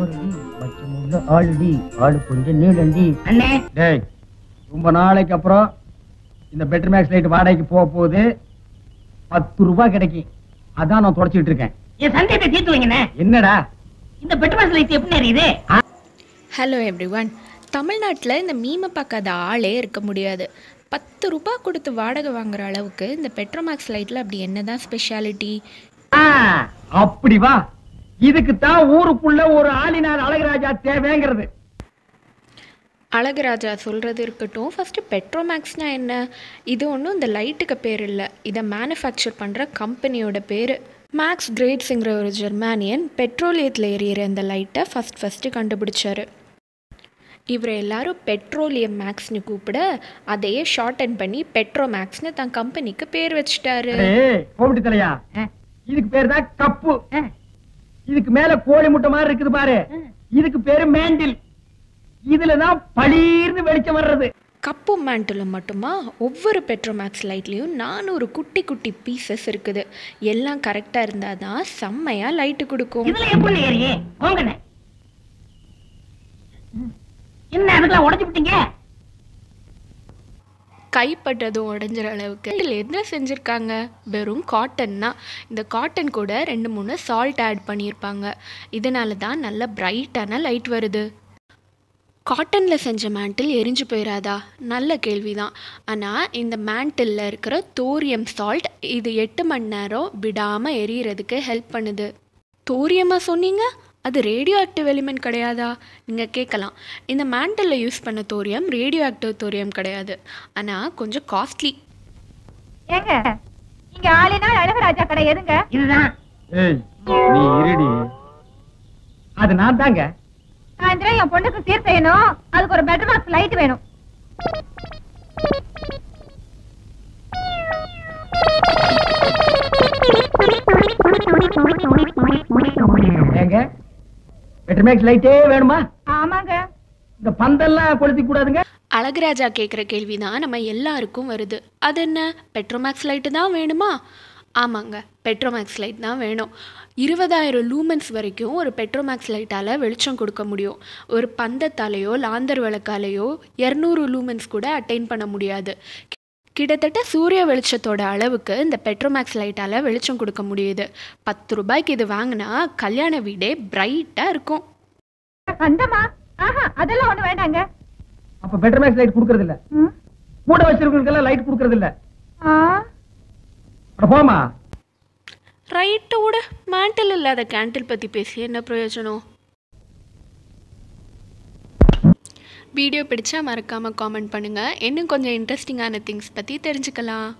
ஓரடி மச்சம் உள்ள ஆளுடி ஆளு கொஞ்சம் நீளண்டி. அண்ணே. டேய் ரொம்ப நாளைக்கு அப்புறம் இந்த பெட்டர் மேக்ஸ் லைட் வாடகைக்கு போக போகுது பத்து ரூபாய் கிடைக்கும். அதான் நான் தொடச்சிட்டு இருக்கேன். என் சந்தேகத்தை தீர்த்து வைங்கண்ணே. என்னடா? இந்த பெட்ரோல் லைட் எப்படி எரியுது ஹலோ எவ்ரி ஒன் தமிழ்நாட்டில் இந்த மீமை பார்க்காத ஆளே இருக்க முடியாது. பத்து ரூபாய் கொடுத்து வாடகை வாங்குற அளவுக்கு இந்த பெட்ரோமேக்ஸ் லைட்டில் அப்படி என்னதான் ஸ்பெஷாலிட்டி ஆ, அப்படி வா. இதுக்கு தான் ஊருக்குள்ள ஒரு ஆளினார் அழகராஜா தேவைங்கிறது. அழகுராஜா சொல்கிறது இருக்கட்டும். ஃபஸ்ட்டு பெட்ரோமேக்ஸ்னா என்ன? இது ஒன்றும் இந்த லைட்டுக்கு பேர் இல்லை. இதை மேனுஃபேக்சர் பண்ணுற கம்பெனியோட பேர். மேக்ஸ் கிரேட்ஸுங்கிற ஒரு ஜெர்மானியன் பெட்ரோலியத்தில் எரியிற இந்த லைட்டை ஃபஸ்ட் ஃபஸ்ட்டு கண்டுபிடிச்சாரு. இவரை எல்லாரும் பெட்ரோலியம் மேக்ஸ்னு கூப்பிட அதையே ஷார்டன் பண்ணி பெட்ரோமேக்ஸ்னு தன் கம்பெனிக்கு பேர் வச்சிட்டாரு. இதுக்கு பேர் தான் கப்பு. இதுக்கு மேல கோழி முட்டை மாதிரி இருக்குது பாரு. இதுக்கு பேரு மேண்டில். இதுலதான் பளீர்னு வெளிச்சம் வர்றது. கப்பு மேண்டில் மட்டுமா? ஒவ்வொரு பெட்ரோமேக்ஸ் லைட்லேயும் நானூறு குட்டி குட்டி பீசஸ் இருக்குது. எல்லாம் கரெக்டாக இருந்தால் தான் செம்மையாக லைட்டு கொடுக்கும். இதுல எப்படி ஏறியே? போங்கண்ணே என்ன அதுக்கெல்லாம் உடைச்சு விட்டீங்க? கைப்பட்டதும் உடஞ்சிற அளவுக்கு. இதில் என்ன செஞ்சுருக்காங்க? வெறும் காட்டன் தான். இந்த காட்டன் கூட ரெண்டு மூணு சால்ட் ஆட் பண்ணியிருப்பாங்க. இதனால தான் நல்ல பிரைட்டான லைட் வருது. காட்டனில் செஞ்ச மேண்டில் எரிஞ்சு போயிடாதா நல்ல கேள்வி தான். ஆனால் இந்த மேண்டிலில் இருக்கிற தோரியம் சால்ட் இது எட்டு மணி நேரம் விடாமல் எரியறதுக்கு ஹெல்ப் பண்ணுது. தோரியமாக சொன்னீங்க? அது ரேடியோ ஆக்டிவ் எலிமெண்ட் கிடையாதா? நீங்கள் கேட்கலாம் இந்த மேண்டலில் யூஸ் பண்ண தோரியம் ரேடியோ ஆக்டிவ் தோரியம் கிடையாது. ஆனால் கொஞ்சம் காஸ்ட்லி ஏங்க இங்க ஆளினா அழகராஜா கடை எதுங்க? இதுதான். ஏய் நீ இருடி. அது நான் தாங்க. சாயந்தரம் என் பொண்ணுக்கு சீர் செய்யணும். அதுக்கு ஒரு பெட்ரூம் பாக்ஸ் லைட் வேணும். ஏங்க பெட்டர் மேக்ஸ் லைட்டே வேணுமா? ஆமாங்க. இந்த பந்தெல்லாம் கொளுத்தி கூடாதுங்க. அழகுராஜா கேட்குற கேள்வி தான் நம்ம எல்லாருக்கும் வருது. அது என்ன? பெட்ரோமேக்ஸ் லைட்டு தான் வேணுமா? ஆமாங்க பெட்ரோமேக்ஸ் லைட் தான் வேணும். இருபதாயிரம் லூமென்ஸ் வரைக்கும் ஒரு பெட்ரோமேக்ஸ் லைட்டால் வெளிச்சம் கொடுக்க முடியும். ஒரு பந்தத்தாலேயோ லாந்தர் விளக்காலேயோ இரநூறு லூமென்ஸ் கூட அட்டைன் பண்ண முடியாது. கிட்டத்தட்ட சூரிய வெளிச்சத்தோட அளவுக்கு இந்த பெட்ரோமேக்ஸ் லைட்டால் வெளிச்சம் கொடுக்க முடியுது. பத்து ரூபாய்க்கு இது வாங்கினா கல்யாண வீடே பிரைட்டாக இருக்கும். கண்டமா ஆஹா அதெல்லாம் ஒண்ணு வேண்டாங்க. அப்ப பெட்டர் மேக்ஸ் லைட் கொடுக்கறது இல்ல ம். கூட வச்சிருக்கவங்களுக்கெல்லாம் லைட் கொடுக்கறது இல்ல போமா ரைட்டு விட. மேண்டில் இல்லாத கேண்டில் பற்றி பேசி என்ன பிரயோஜனம்? வீடியோ பிடிச்சா மறக்காமல் காமெண்ட் பண்ணுங்கள் இன்னும் கொஞ்சம் இன்ட்ரெஸ்டிங்கான திங்ஸ் பற்றி தெரிஞ்சுக்கலாம்.